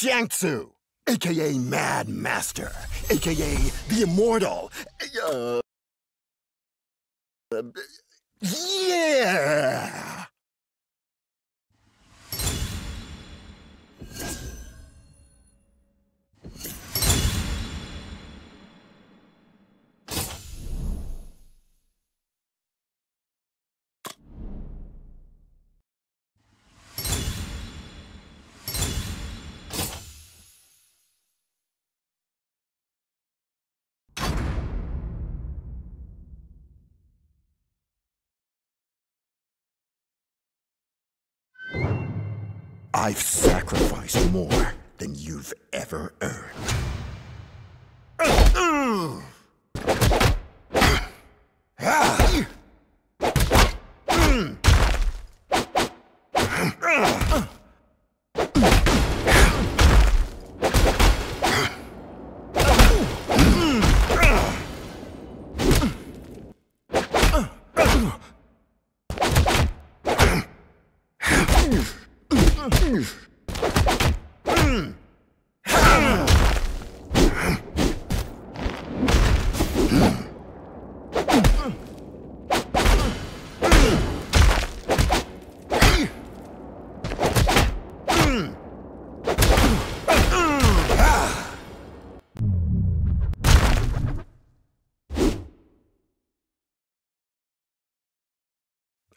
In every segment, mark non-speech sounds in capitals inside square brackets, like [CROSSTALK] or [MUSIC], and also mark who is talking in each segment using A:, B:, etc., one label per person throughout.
A: Xiang Tzu, aka Mad Master, aka the Immortal. Uh, yeah! I've sacrificed more than you've ever earned.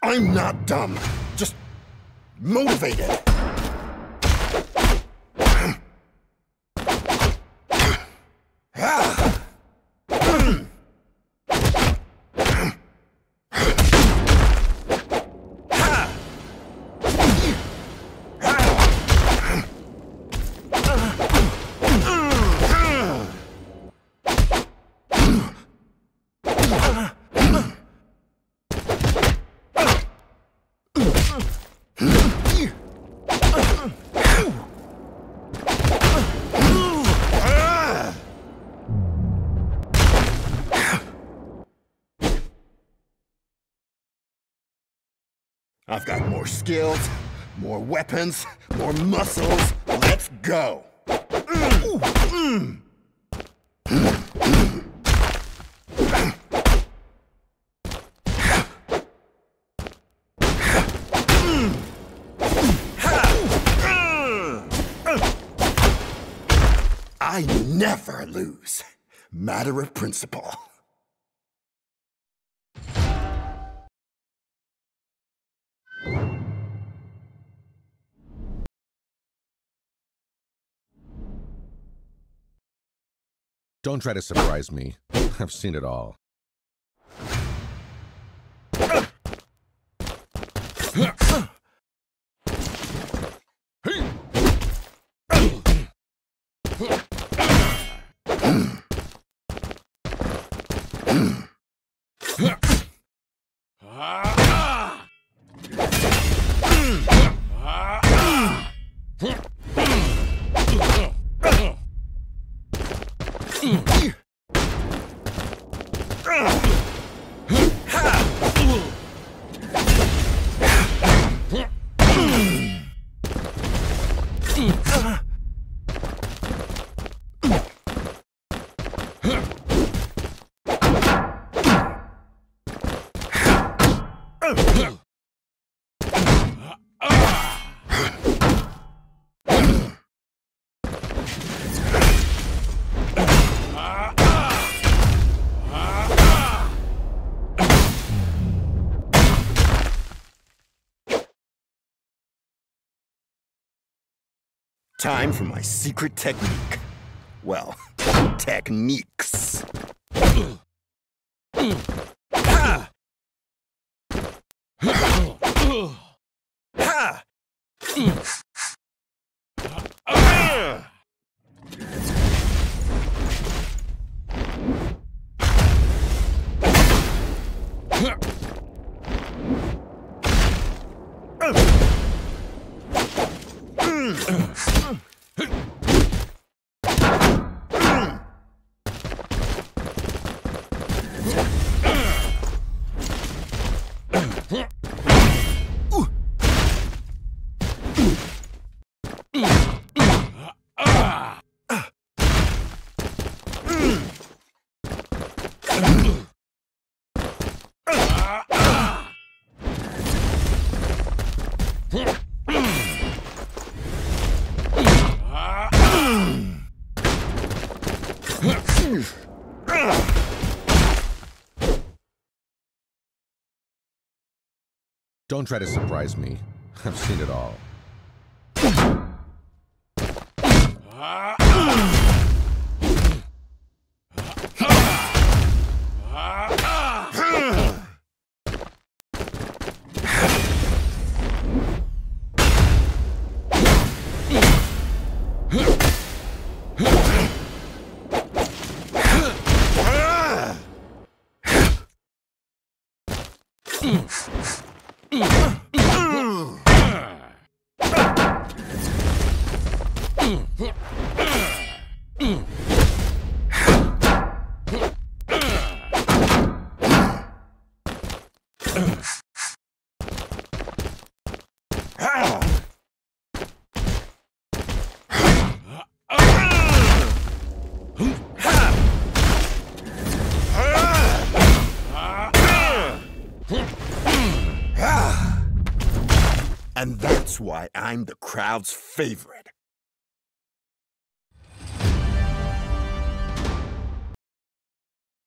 A: I'm not dumb, just motivated. I've got more skills, more weapons, more muscles. Let's go! I never lose. Matter of principle.
B: Don't try to surprise me. [LAUGHS] I've seen it all. [LAUGHS]
A: Time for my secret technique. Well, [LAUGHS] techniques. Ha!
B: Don't try to surprise me. [LAUGHS] I've seen it all. Ah.
A: And that's why I'm the crowd's favorite.